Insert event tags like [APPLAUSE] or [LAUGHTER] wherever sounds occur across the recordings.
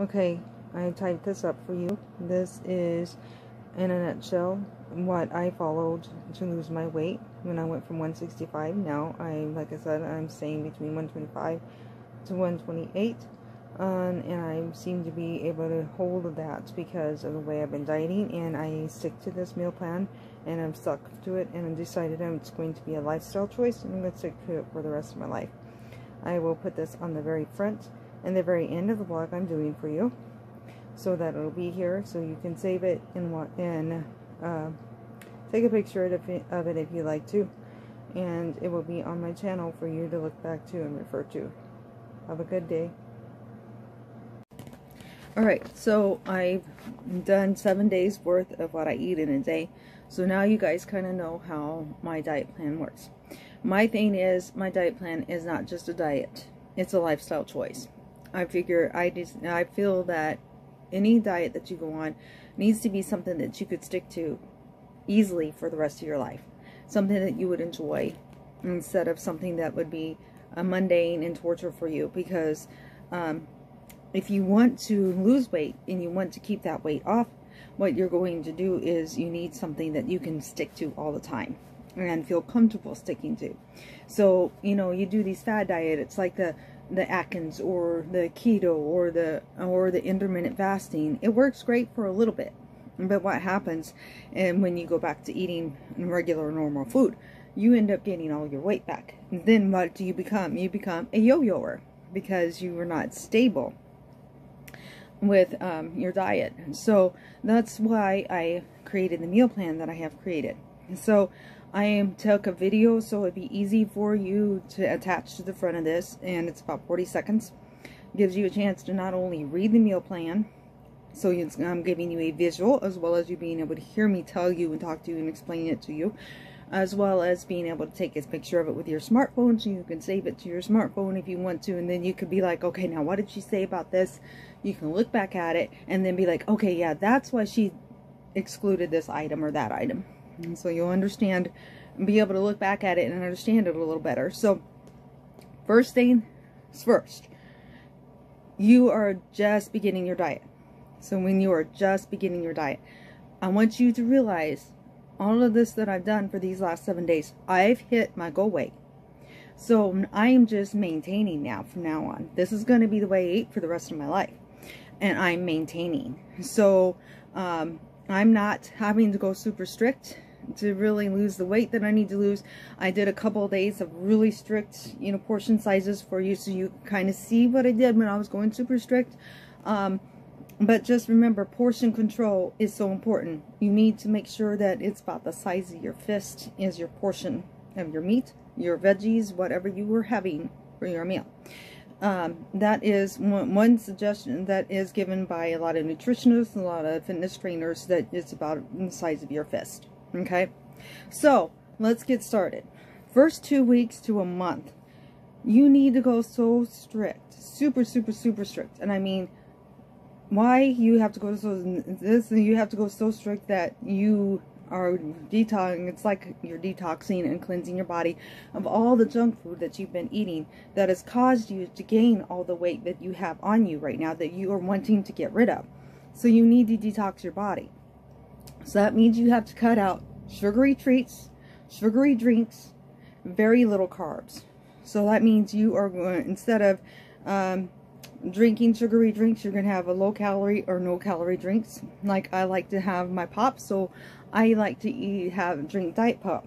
Okay, I typed this up for you. This is, in a nutshell, what I followed to lose my weight when I went from 165. Now, I, like I said, I'm staying between 125 to 128. Um, and I seem to be able to hold that because of the way I've been dieting and I stick to this meal plan and I'm stuck to it and I've decided it's going to be a lifestyle choice and I'm going to stick to it for the rest of my life. I will put this on the very front and the very end of the blog I'm doing for you so that it'll be here so you can save it and, what and uh, take a picture of it if you like to and it will be on my channel for you to look back to and refer to. Have a good day. Alright, so I've done seven days worth of what I eat in a day. So now you guys kind of know how my diet plan works. My thing is, my diet plan is not just a diet. It's a lifestyle choice. I figure, I, just, I feel that any diet that you go on needs to be something that you could stick to easily for the rest of your life. Something that you would enjoy instead of something that would be a mundane and torture for you because um, if you want to lose weight and you want to keep that weight off, what you're going to do is you need something that you can stick to all the time and feel comfortable sticking to. So, you know, you do these fad diet, it's like the the Atkins or the keto or the or the intermittent fasting. It works great for a little bit. But what happens and when you go back to eating regular normal food, you end up gaining all your weight back. Then what do you become? You become a yo-yoer because you were not stable with um, your diet. So that's why I created the meal plan that I have created. So I am took a video so it'd be easy for you to attach to the front of this and it's about 40 seconds. Gives you a chance to not only read the meal plan, so I'm um, giving you a visual as well as you being able to hear me tell you and talk to you and explain it to you as well as being able to take a picture of it with your smartphone so you can save it to your smartphone if you want to and then you could be like okay now what did she say about this you can look back at it and then be like okay yeah that's why she excluded this item or that item and so you'll understand and be able to look back at it and understand it a little better so first thing is first you are just beginning your diet so when you are just beginning your diet I want you to realize all of this that I've done for these last seven days, I've hit my goal weight. So I am just maintaining now from now on. This is going to be the way I eat for the rest of my life. And I'm maintaining. So um, I'm not having to go super strict to really lose the weight that I need to lose. I did a couple of days of really strict, you know, portion sizes for you so you kind of see what I did when I was going super strict. Um, but just remember, portion control is so important. You need to make sure that it's about the size of your fist is your portion of your meat, your veggies, whatever you were having for your meal. Um, that is one, one, suggestion that is given by a lot of nutritionists, a lot of fitness trainers, that it's about the size of your fist. Okay? So, let's get started. First two weeks to a month, you need to go so strict. Super, super, super strict. And I mean why you have to go so this you have to go so strict that you are detoxing it's like you're detoxing and cleansing your body of all the junk food that you've been eating that has caused you to gain all the weight that you have on you right now that you are wanting to get rid of so you need to detox your body so that means you have to cut out sugary treats sugary drinks very little carbs so that means you are going instead of um, drinking sugary drinks, you're going to have a low calorie or no calorie drinks. Like I like to have my pop, so I like to eat, have drink diet pop.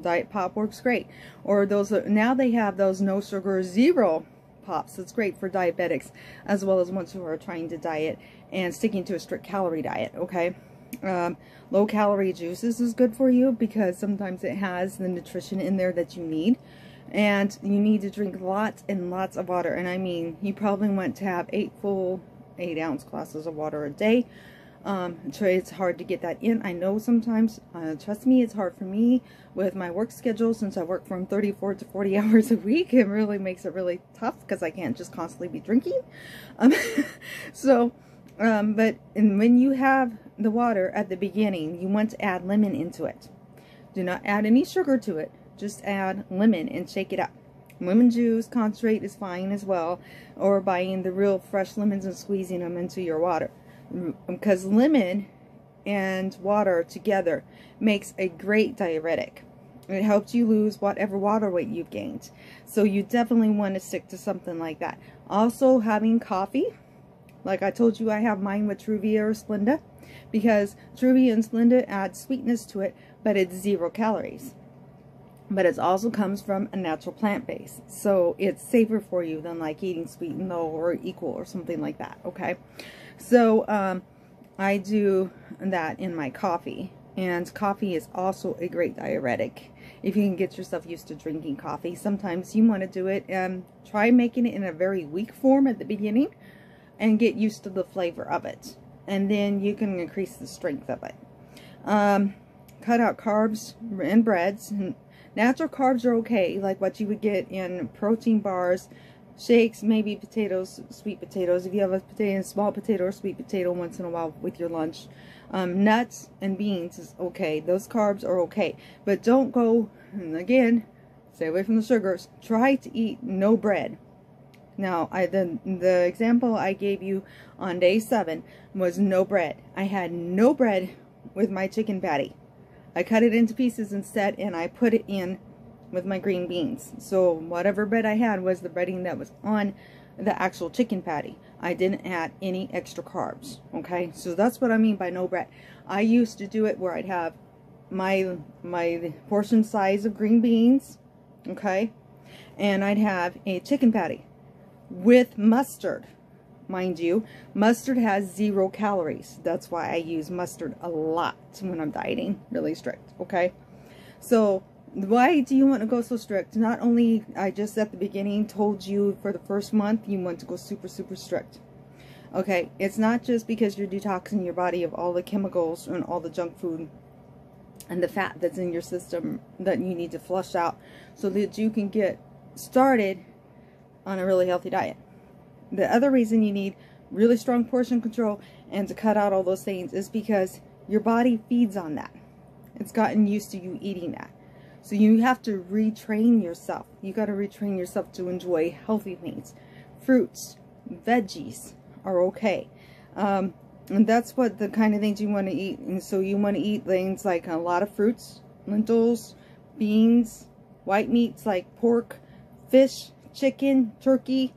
Diet pop works great. Or those now they have those no sugar zero pops. It's great for diabetics as well as ones who are trying to diet and sticking to a strict calorie diet. Okay. Um, low calorie juices is good for you because sometimes it has the nutrition in there that you need. And you need to drink lots and lots of water. And I mean you probably want to have eight full eight ounce glasses of water a day. Um, it's hard to get that in. I know sometimes uh, trust me it's hard for me with my work schedule since I work from 34 to 40 [LAUGHS] hours a week. It really makes it really tough because I can't just constantly be drinking. Um, [LAUGHS] so um, but and when you have the water at the beginning you want to add lemon into it do not add any sugar to it just add lemon and shake it up. Lemon juice concentrate is fine as well, or buying the real fresh lemons and squeezing them into your water. Because lemon and water together makes a great diuretic. It helps you lose whatever water weight you've gained. So you definitely want to stick to something like that. Also having coffee. Like I told you, I have mine with Truvia or Splenda. Because Truvia and Splenda add sweetness to it, but it's zero calories. But it also comes from a natural plant base. So it's safer for you than like eating sweet and low or equal or something like that. Okay. So um, I do that in my coffee. And coffee is also a great diuretic if you can get yourself used to drinking coffee. Sometimes you want to do it and try making it in a very weak form at the beginning and get used to the flavor of it. And then you can increase the strength of it. Um, cut out carbs and breads. Natural carbs are okay, like what you would get in protein bars, shakes, maybe potatoes, sweet potatoes. If you have a potato, small potato or sweet potato once in a while with your lunch, um, nuts and beans is okay. Those carbs are okay. But don't go, again, stay away from the sugars. Try to eat no bread. Now, I the, the example I gave you on day seven was no bread. I had no bread with my chicken patty. I cut it into pieces instead and I put it in with my green beans. So whatever bread I had was the breading that was on the actual chicken patty. I didn't add any extra carbs. Okay, so that's what I mean by no bread. I used to do it where I'd have my my portion size of green beans, okay, and I'd have a chicken patty with mustard. Mind you, mustard has zero calories. That's why I use mustard a lot when I'm dieting, really strict, okay? So why do you want to go so strict? Not only I just at the beginning told you for the first month you want to go super super strict. Okay, it's not just because you're detoxing your body of all the chemicals and all the junk food and the fat that's in your system that you need to flush out so that you can get started on a really healthy diet. The other reason you need really strong portion control and to cut out all those things is because your body feeds on that. It's gotten used to you eating that. So you have to retrain yourself. You got to retrain yourself to enjoy healthy things. Fruits, veggies are okay. Um, and that's what the kind of things you want to eat. And so you want to eat things like a lot of fruits, lentils, beans, white meats like pork, fish, chicken, turkey.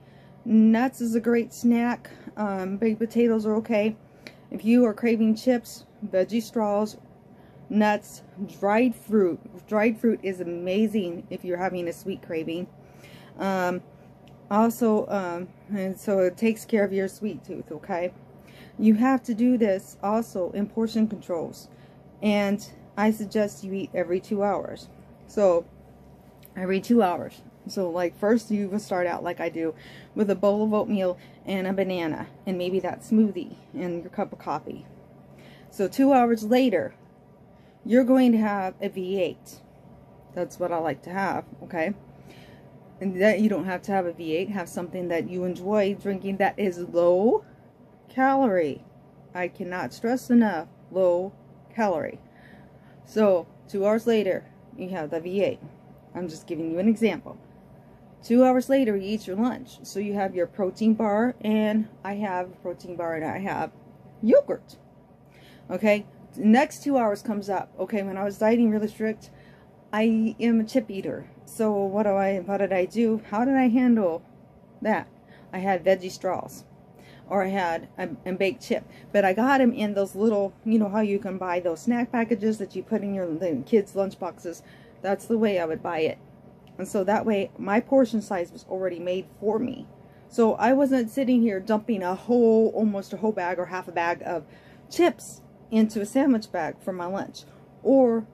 Nuts is a great snack. Um, baked potatoes are okay. If you are craving chips, veggie straws, nuts, dried fruit. Dried fruit is amazing if you're having a sweet craving. Um, also, um, and so it takes care of your sweet tooth, okay? You have to do this also in portion controls. And I suggest you eat every two hours. So, every two hours. So, like, first you will start out like I do with a bowl of oatmeal and a banana and maybe that smoothie and your cup of coffee. So, two hours later, you're going to have a V8. That's what I like to have, okay? And that you don't have to have a V8. Have something that you enjoy drinking that is low calorie. I cannot stress enough, low calorie. So, two hours later, you have the V8. I'm just giving you an example. Two hours later, you eat your lunch. So you have your protein bar, and I have a protein bar, and I have yogurt. Okay, the next two hours comes up. Okay, when I was dieting really strict, I am a chip eater. So what do I, what did I do? How did I handle that? I had veggie straws or I had a, a, baked chip. But I got them in those little, you know how you can buy those snack packages that you put in your kids' lunch boxes. That's the way I would buy it. And so that way my portion size was already made for me. So I wasn't sitting here dumping a whole, almost a whole bag or half a bag of chips into a sandwich bag for my lunch. Or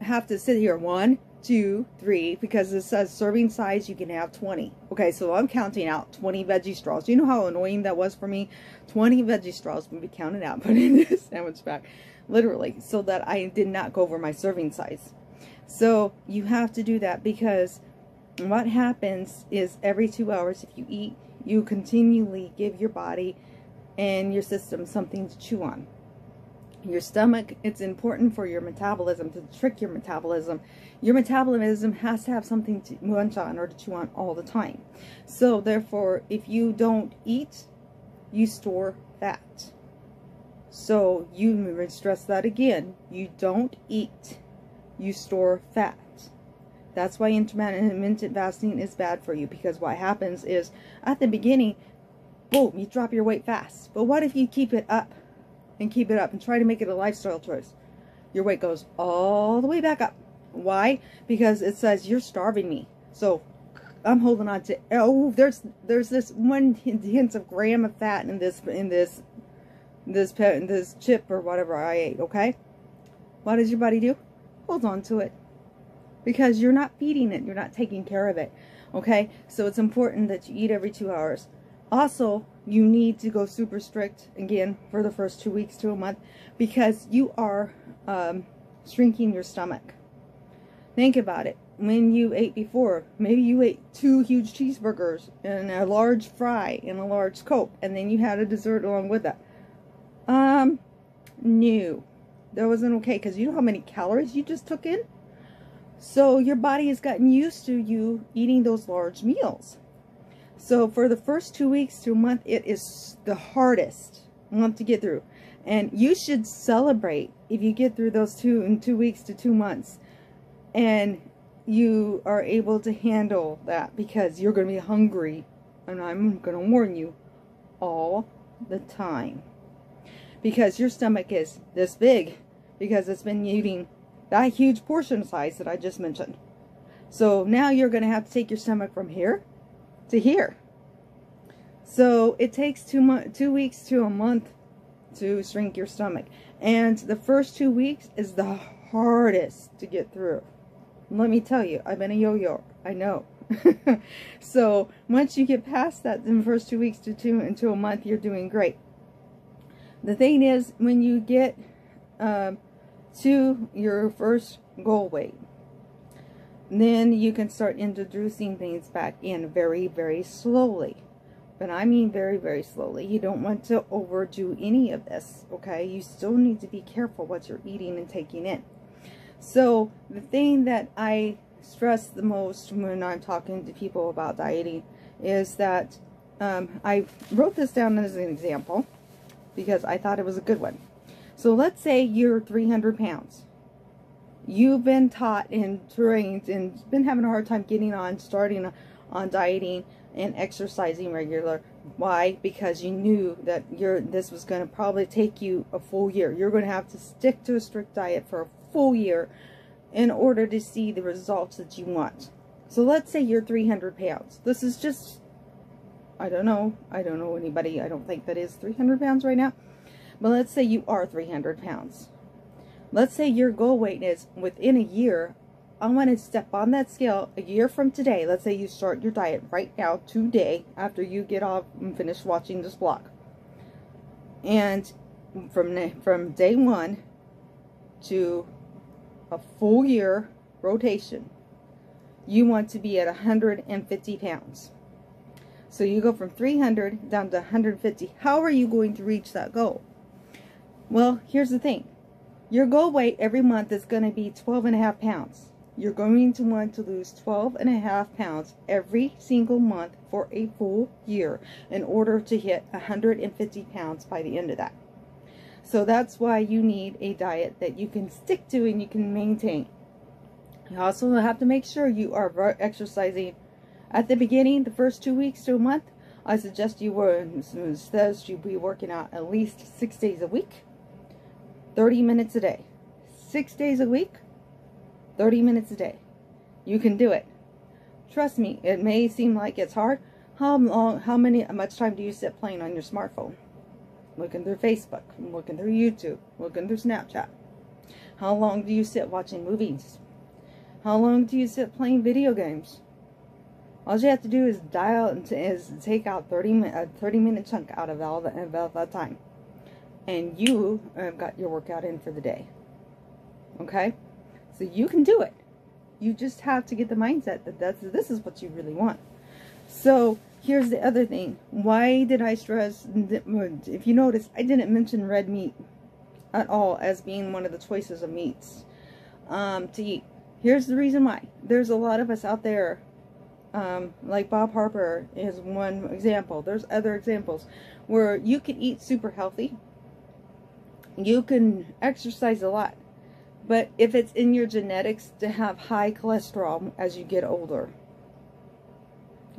have to sit here one, two, three, because it says serving size, you can have 20. Okay, so I'm counting out 20 veggie straws. You know how annoying that was for me? 20 veggie straws would be counted out, [LAUGHS] put in this sandwich bag, literally, so that I did not go over my serving size. So you have to do that because what happens is every two hours, if you eat, you continually give your body and your system something to chew on. Your stomach, it's important for your metabolism to trick your metabolism. Your metabolism has to have something to munch on or to chew on all the time. So therefore, if you don't eat, you store fat. So you stress that again. You don't eat, you store fat. That's why intermittent fasting is bad for you because what happens is at the beginning, boom, you drop your weight fast. But what if you keep it up and keep it up and try to make it a lifestyle choice? Your weight goes all the way back up. Why? Because it says you're starving me. So I'm holding on to oh there's there's this one hint of gram of fat in this in this this this chip or whatever I ate, okay? What does your body do? Hold on to it. Because you're not feeding it, you're not taking care of it. Okay? So it's important that you eat every two hours. Also, you need to go super strict again for the first two weeks to a month because you are um, shrinking your stomach. Think about it. When you ate before, maybe you ate two huge cheeseburgers and a large fry and a large Coke, and then you had a dessert along with that. Um, no. That wasn't okay because you know how many calories you just took in? So your body has gotten used to you eating those large meals. So for the first two weeks to a month, it is the hardest month to get through. And you should celebrate if you get through those two in two weeks to two months. And you are able to handle that because you're going to be hungry. And I'm going to warn you all the time. Because your stomach is this big. Because it's been eating that huge portion size that I just mentioned. So now you're going to have to take your stomach from here to here. So it takes two, two weeks to a month to shrink your stomach. And the first two weeks is the hardest to get through. Let me tell you, I've been a yo-yo. I know. [LAUGHS] so once you get past that the first two weeks to two into a month, you're doing great. The thing is, when you get um, to your first goal weight. Then you can start introducing things back in very, very slowly. But I mean very, very slowly. You don't want to overdo any of this, okay? You still need to be careful what you're eating and taking in. So the thing that I stress the most when I'm talking to people about dieting is that um, I wrote this down as an example because I thought it was a good one. So let's say you're 300 pounds. You've been taught and trained and been having a hard time getting on, starting on dieting and exercising regular. Why? Because you knew that you're, this was going to probably take you a full year. You're going to have to stick to a strict diet for a full year in order to see the results that you want. So let's say you're 300 pounds. This is just, I don't know. I don't know anybody, I don't think that is 300 pounds right now. But let's say you are 300 pounds. Let's say your goal weight is within a year. I want to step on that scale a year from today. Let's say you start your diet right now, today, after you get off and finish watching this vlog. And from, from day one to a full year rotation, you want to be at 150 pounds. So you go from 300 down to 150. How are you going to reach that goal? Well, here's the thing. Your goal weight every month is going to be 12 and a half pounds. You're going to want to lose 12 and a half pounds every single month for a full year in order to hit 150 pounds by the end of that. So that's why you need a diet that you can stick to and you can maintain. You also have to make sure you are exercising at the beginning, the first two weeks to a month. I suggest you were, says you be working out at least six days a week 30 minutes a day. Six days a week, 30 minutes a day. You can do it. Trust me, it may seem like it's hard. How long, how many, how much time do you sit playing on your smartphone? Looking through Facebook, looking through YouTube, looking through Snapchat. How long do you sit watching movies? How long do you sit playing video games? All you have to do is dial is take out 30 a 30 minute chunk out of all the, of that time and you have got your workout in for the day. Okay? So you can do it. You just have to get the mindset that that's, this is what you really want. So here's the other thing. Why did I stress, if you notice, I didn't mention red meat. at all as being one of the choices of meats um, to eat. Here's the reason why. There's a lot of us out there, um, like Bob Harper is one example. There's other examples where you can eat super healthy. You can exercise a lot. But if it's in your genetics to have high cholesterol as you get older,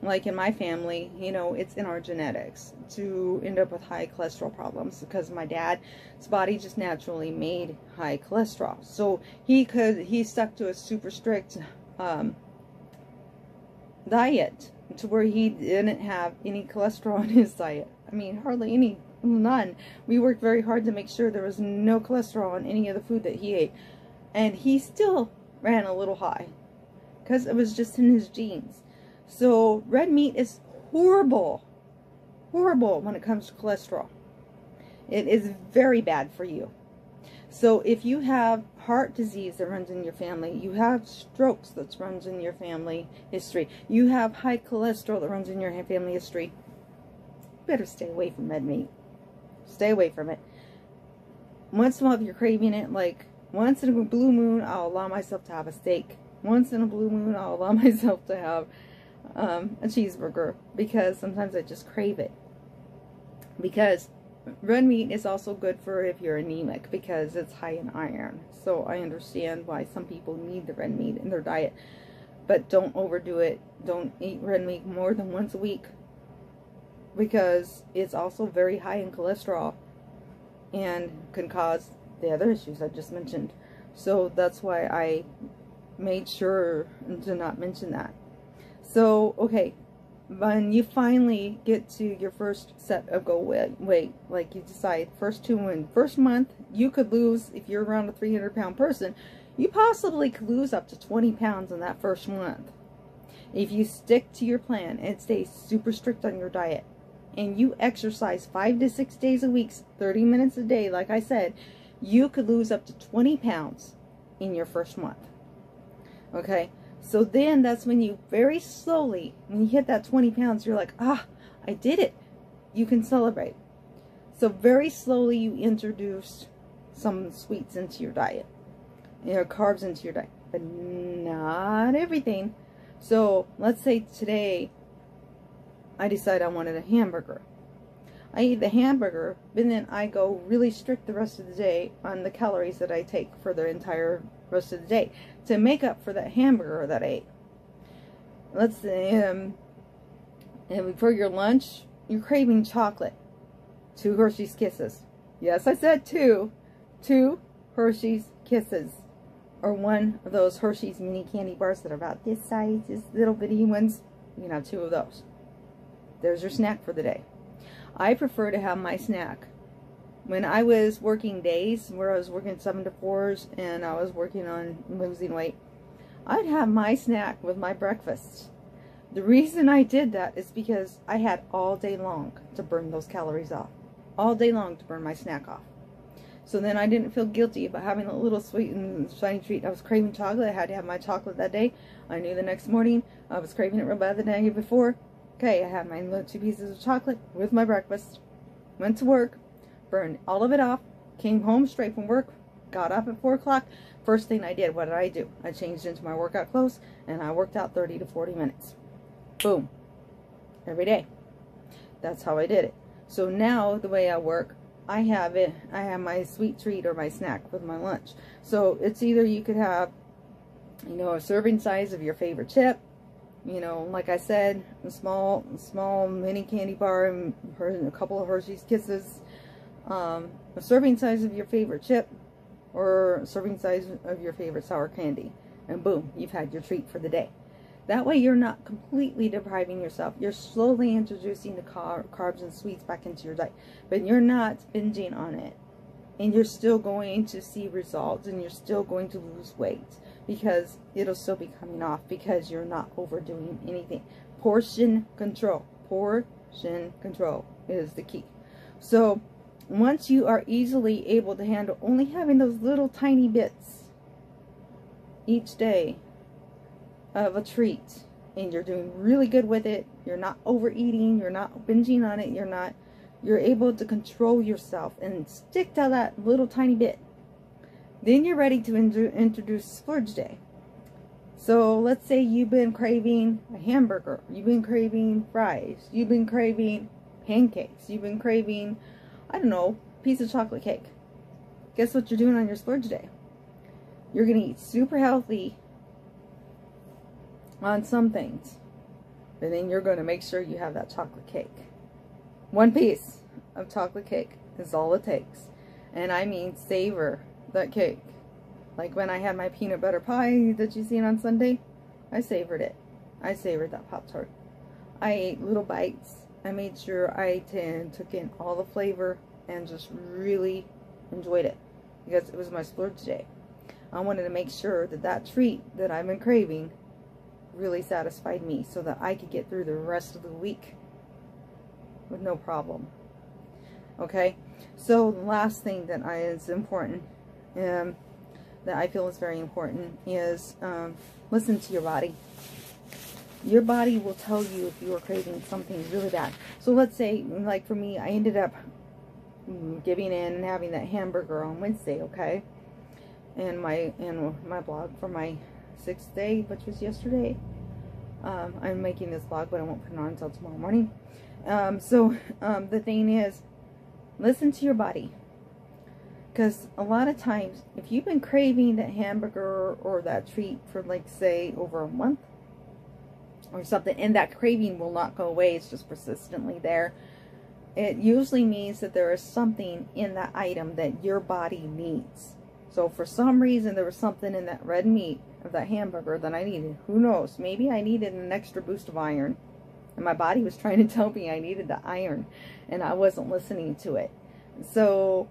like in my family, you know, it's in our genetics to end up with high cholesterol problems because my dad's body just naturally made high cholesterol. So he could, he stuck to a super strict um, diet to where he didn't have any cholesterol in his diet. I mean, hardly any, none. We worked very hard to make sure there was no cholesterol in any of the food that he ate. And he still ran a little high because it was just in his genes. So red meat is horrible, horrible when it comes to cholesterol. It is very bad for you. So if you have heart disease that runs in your family, you have strokes that runs in your family history, you have high cholesterol that runs in your family history, better stay away from red meat. Stay away from it. Once in a while, if you're craving it, like once in a blue moon, I'll allow myself to have a steak. Once in a blue moon, I'll allow [LAUGHS] myself to have um, a cheeseburger because sometimes I just crave it. Because red meat is also good for if you're anemic because it's high in iron. So I understand why some people need the red meat in their diet. But don't overdo it. Don't eat red meat more than once a week because it's also very high in cholesterol and can cause the other issues I just mentioned. So that's why I made sure to not mention that. So, okay, when you finally get to your first set of goal weight, like you decide first two and first month, you could lose, if you're around a 300 pound person, you possibly could lose up to 20 pounds in that first month. If you stick to your plan and stay super strict on your diet, and you exercise five to six days a week, 30 minutes a day, like I said, you could lose up to 20 pounds in your first month. Okay, so then that's when you very slowly, when you hit that 20 pounds, you're like, ah, I did it. You can celebrate. So very slowly you introduce some sweets into your diet. You know, carbs into your diet. But not everything. So let's say today I decide I wanted a hamburger. I eat the hamburger, but then I go really strict the rest of the day on the calories that I take for the entire rest of the day to make up for that hamburger that I ate. Let's say, um, and for your lunch, you're craving chocolate. Two Hershey's Kisses. Yes, I said two. Two Hershey's Kisses. Or one of those Hershey's mini candy bars that are about this size, these little bitty ones. You can have two of those. There's your snack for the day. I prefer to have my snack. When I was working days, where I was working 7 to 4s, and I was working on losing weight, I'd have my snack with my breakfast. The reason I did that is because I had all day long to burn those calories off. All day long to burn my snack off. So then I didn't feel guilty about having a little sweet and shiny treat. I was craving chocolate. I had to have my chocolate that day. I knew the next morning I was craving it real bad the day before. Okay, I had my two pieces of chocolate with my breakfast, went to work, burned all of it off, came home straight from work, got up at 4 o'clock. First thing I did, what did I do? I changed into my workout clothes, and I worked out 30 to 40 minutes. Boom. Every day. That's how I did it. So now, the way I work, I have it, I have my sweet treat or my snack with my lunch. So it's either you could have, you know, a serving size of your favorite chip, you know, like I said, a small, small mini candy bar and a couple of Hershey's Kisses, um, a serving size of your favorite chip, or a serving size of your favorite sour candy. And boom, you've had your treat for the day. That way you're not completely depriving yourself. You're slowly introducing the car carbs and sweets back into your diet. But you're not binging on it. And you're still going to see results and you're still going to lose weight because it'll still be coming off because you're not overdoing anything. Portion control. Portion control is the key. So once you are easily able to handle only having those little tiny bits each day of a treat and you're doing really good with it, you're not overeating, you're not binging on it, you're not you're able to control yourself and stick to that little tiny bit. Then you're ready to introduce splurge day. So let's say you've been craving a hamburger, you've been craving fries, you've been craving pancakes, you've been craving, I don't know, piece of chocolate cake. Guess what you're doing on your splurge day? You're going to eat super healthy on some things. But then you're going to make sure you have that chocolate cake. One piece of chocolate cake is all it takes. And I mean savor that cake. Like when I had my peanut butter pie that you seen on Sunday, I savored it. I savored that Pop-Tart. I ate little bites. I made sure I took in all the flavor and just really enjoyed it because it was my splurge day. I wanted to make sure that that treat that I've been craving really satisfied me so that I could get through the rest of the week with no problem. Okay, so the last thing that I, is important, um, that I feel is very important, is um, listen to your body. Your body will tell you if you are craving something really bad. So let's say, like for me, I ended up mm, giving in and having that hamburger on Wednesday, okay? And my and my blog for my sixth day, which was yesterday. Um, I'm making this blog, but I won't put it on until tomorrow morning. Um, so um, the thing is, listen to your body. Because a lot of times, if you've been craving that hamburger or that treat for like, say, over a month or something, and that craving will not go away, it's just persistently there, it usually means that there is something in that item that your body needs. So for some reason, there was something in that red meat of that hamburger that I needed. Who knows? Maybe I needed an extra boost of iron. And my body was trying to tell me I needed the iron. And I wasn't listening to it. So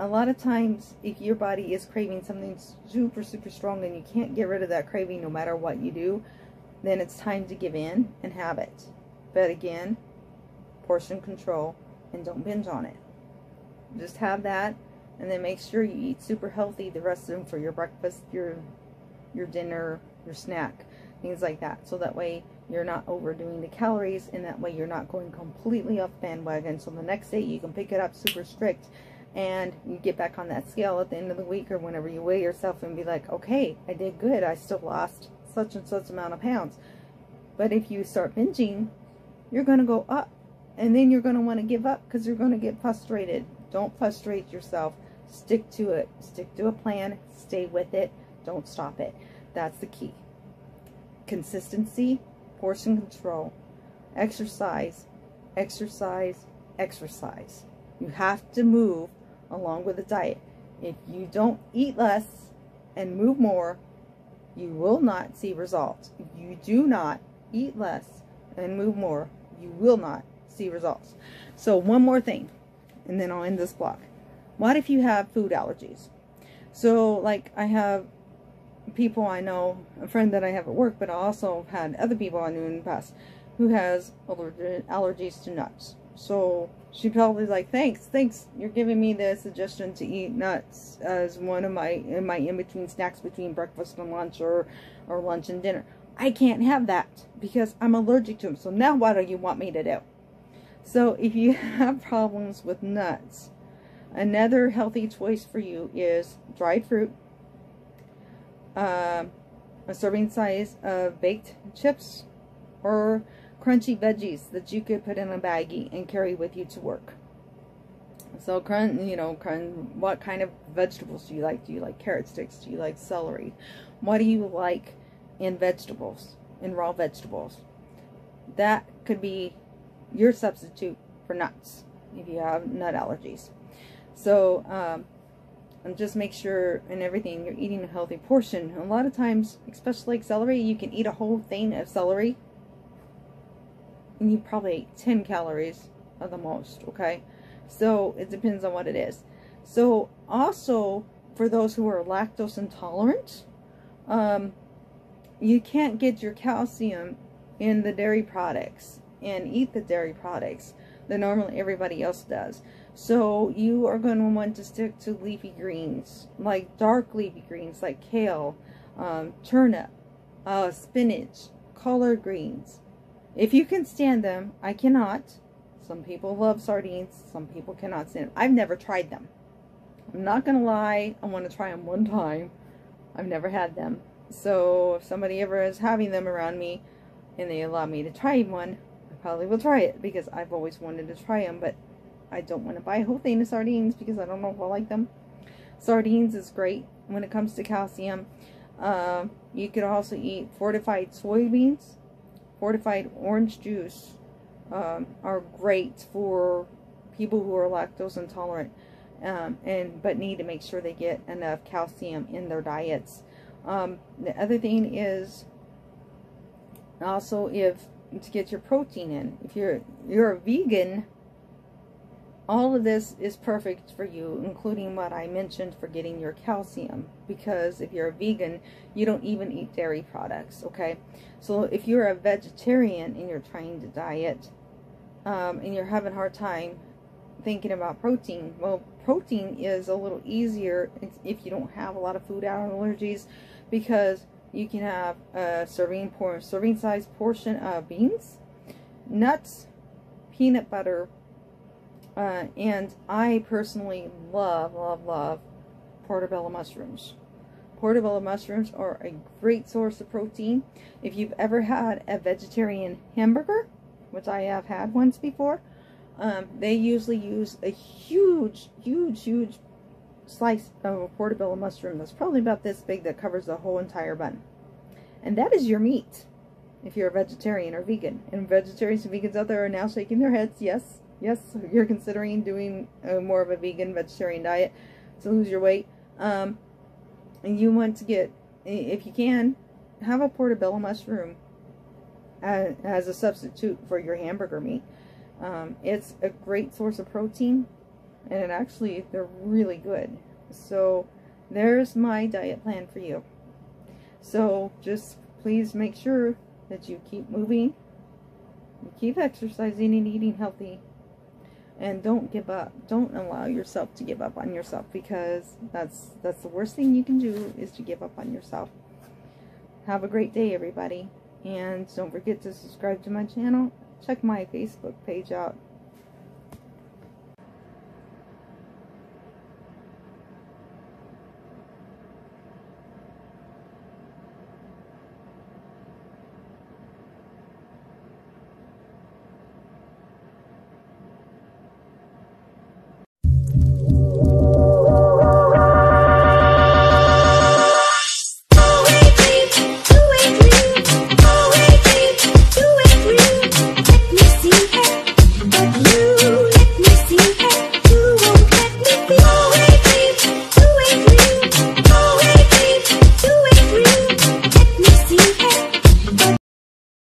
a lot of times, if your body is craving something super, super strong and you can't get rid of that craving no matter what you do, then it's time to give in and have it. But again, portion control and don't binge on it. Just have that and then make sure you eat super healthy the rest of them for your breakfast, your your dinner, your snack, things like that. So that way you're not overdoing the calories and that way you're not going completely off bandwagon. So the next day you can pick it up super strict and you get back on that scale at the end of the week or whenever you weigh yourself and be like, okay, I did good. I still lost such and such amount of pounds. But if you start binging, you're going to go up. And then you're going to want to give up because you're going to get frustrated. Don't frustrate yourself. Stick to it. Stick to a plan. Stay with it. Don't stop it. That's the key. Consistency, portion control, exercise, exercise, exercise. You have to move along with the diet. If you don't eat less and move more, you will not see results. If you do not eat less and move more, you will not see results. So one more thing, and then I'll end this block. What if you have food allergies? So like I have people I know, a friend that I have at work, but I also had other people I knew in the past who has allergies to nuts. So she probably like, thanks, thanks, you're giving me the suggestion to eat nuts as one of my in my in-between snacks between breakfast and lunch or, or lunch and dinner. I can't have that because I'm allergic to them. So now what do you want me to do? So if you [LAUGHS] have problems with nuts, another healthy choice for you is dried fruit, uh, a serving size of baked chips or crunchy veggies that you could put in a baggie and carry with you to work. So, you know, what kind of vegetables do you like? Do you like carrot sticks? Do you like celery? What do you like in vegetables, in raw vegetables? That could be your substitute for nuts if you have nut allergies. So, um, and just make sure in everything you're eating a healthy portion. A lot of times, especially like celery, you can eat a whole thing of celery and you probably eat 10 calories at the most, okay? So it depends on what it is. So also, for those who are lactose intolerant, um, you can't get your calcium in the dairy products and eat the dairy products that normally everybody else does. So you are going to want to stick to leafy greens, like dark leafy greens, like kale, um, turnip, uh, spinach, collard greens. If you can stand them, I cannot. Some people love sardines. Some people cannot stand them. I've never tried them. I'm not going to lie. I want to try them one time. I've never had them. So if somebody ever is having them around me and they allow me to try one, I probably will try it because I've always wanted to try them. But I don't want to buy a whole thing of sardines because I don't know if I like them. Sardines is great when it comes to calcium. Uh, you could also eat fortified soybeans, fortified orange juice um, are great for people who are lactose intolerant um, and but need to make sure they get enough calcium in their diets. Um, the other thing is also if to get your protein in. If you're you're a vegan, all of this is perfect for you, including what I mentioned for getting your calcium. Because if you're a vegan, you don't even eat dairy products, okay? So if you're a vegetarian and you're trying to diet, um, and you're having a hard time thinking about protein, well, protein is a little easier if you don't have a lot of food allergies because you can have a serving, portion, serving size portion of beans, nuts, peanut butter, uh, and I personally love, love, love portobello mushrooms. Portobello mushrooms are a great source of protein. If you've ever had a vegetarian hamburger, which I have had once before, um, they usually use a huge, huge, huge slice of a portobello mushroom that's probably about this big that covers the whole entire bun. And that is your meat if you're a vegetarian or vegan. And vegetarians and vegans out there are now shaking their heads. Yes, yes, you're considering doing a, more of a vegan vegetarian diet to lose your weight. Um, and you want to get, if you can, have a portobello mushroom as, as a substitute for your hamburger meat. Um, it's a great source of protein, and it actually, they're really good. So, there's my diet plan for you. So, just please make sure that you keep moving, you keep exercising and eating healthy, and don't give up. Don't allow yourself to give up on yourself because that's that's the worst thing you can do is to give up on yourself. Have a great day, everybody. And don't forget to subscribe to my channel. Check my Facebook page out.